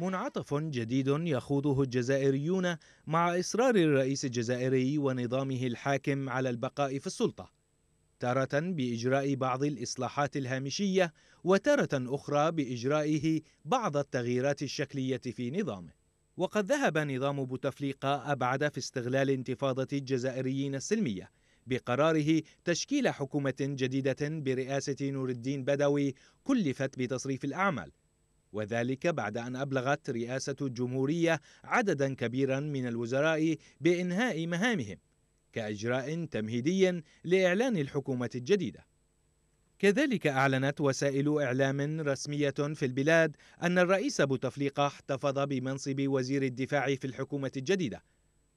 منعطف جديد يخوضه الجزائريون مع إصرار الرئيس الجزائري ونظامه الحاكم على البقاء في السلطة تارة بإجراء بعض الإصلاحات الهامشية وتارة أخرى بإجرائه بعض التغييرات الشكلية في نظامه. وقد ذهب نظام بوتفليقة أبعد في استغلال انتفاضة الجزائريين السلمية بقراره تشكيل حكومة جديدة برئاسة نور الدين بدوي كلفت بتصريف الأعمال. وذلك بعد أن أبلغت رئاسة الجمهورية عددا كبيرا من الوزراء بإنهاء مهامهم كإجراء تمهيدي لإعلان الحكومة الجديدة. كذلك أعلنت وسائل إعلام رسمية في البلاد أن الرئيس بوتفليقة احتفظ بمنصب وزير الدفاع في الحكومة الجديدة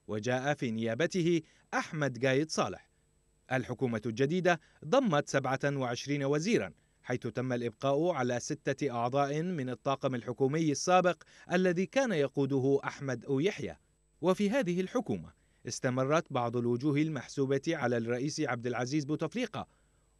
وجاء في نيابته أحمد قايد صالح. الحكومة الجديدة ضمت 27 وزيرا حيث تم الإبقاء على ستة أعضاء من الطاقم الحكومي السابق الذي كان يقوده أحمد أو يحيى. وفي هذه الحكومة استمرت بعض الوجوه المحسوبة على الرئيس عبد العزيز بوتفليقة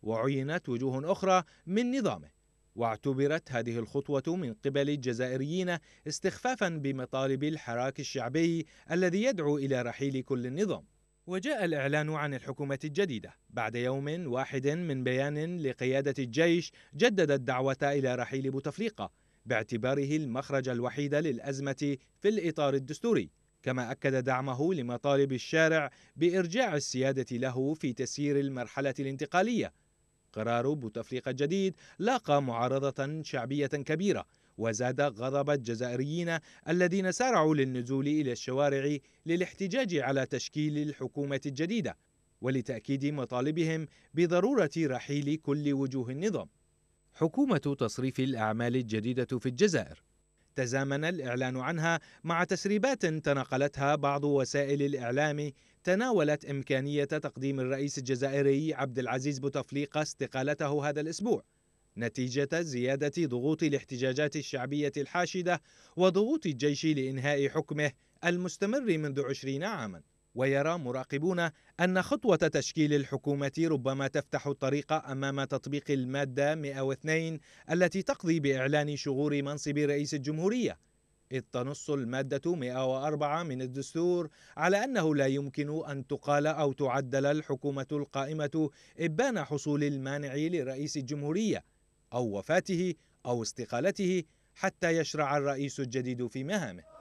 وعينت وجوه أخرى من نظامه. واعتبرت هذه الخطوة من قبل الجزائريين استخفافا بمطالب الحراك الشعبي الذي يدعو إلى رحيل كل النظام. وجاء الإعلان عن الحكومة الجديدة. بعد يوم واحد من بيان لقيادة الجيش جدد الدعوة إلى رحيل بوتفليقة باعتباره المخرج الوحيد للأزمة في الإطار الدستوري. كما أكد دعمه لمطالب الشارع بإرجاع السيادة له في تسيير المرحلة الانتقالية. قرار بوتفليقة الجديد لاقى معارضة شعبية كبيرة وزاد غضب الجزائريين الذين سارعوا للنزول إلى الشوارع للاحتجاج على تشكيل الحكومة الجديدة ولتأكيد مطالبهم بضرورة رحيل كل وجوه النظام. حكومة تصريف الأعمال الجديدة في الجزائر. تزامن الإعلان عنها مع تسريبات تناقلتها بعض وسائل الإعلام تناولت إمكانية تقديم الرئيس الجزائري عبد العزيز بوتفليقة استقالته هذا الأسبوع. نتيجة زيادة ضغوط الاحتجاجات الشعبية الحاشدة وضغوط الجيش لإنهاء حكمه المستمر منذ عشرين عاما. ويرى مراقبون أن خطوة تشكيل الحكومة ربما تفتح الطريق أمام تطبيق المادة 102 التي تقضي بإعلان شغور منصب رئيس الجمهورية. إذ تنص المادة 104 من الدستور على أنه لا يمكن أن تقال أو تعدل الحكومة القائمة إبان حصول المانع لرئيس الجمهورية. أو وفاته أو استقالته حتى يشرع الرئيس الجديد في مهامه.